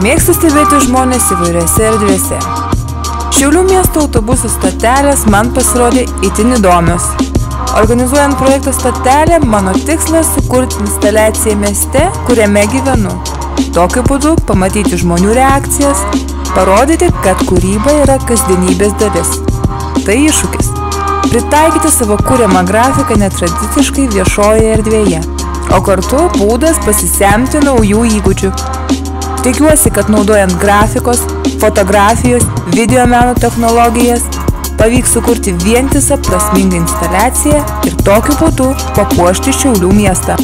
mėgstu stebėti žmonės įvairiose erdvėse. Šiaulių miesto autobusų stotelės man pasirodė itin įdomios. Organizuojant projektą stotelę, mano tikslas sukurti instaliaciją mieste, kuriame gyvenu. Tokiu būdu pamatyti žmonių reakcijas, parodyti, kad kūryba yra kasdienybės dalis. Tai iššūkis pritaikyti savo kūriamą grafiką netradiciškai viešojoje erdvėje, o kartu būdas pasisemti naujų įgūdžių. Tikiuosi, kad naudojant grafikos, fotografijos, video meno technologijas, pavyks sukurti vientisą prasmingą instaliaciją ir tokiu būdu papuošti Šiaulių miestą.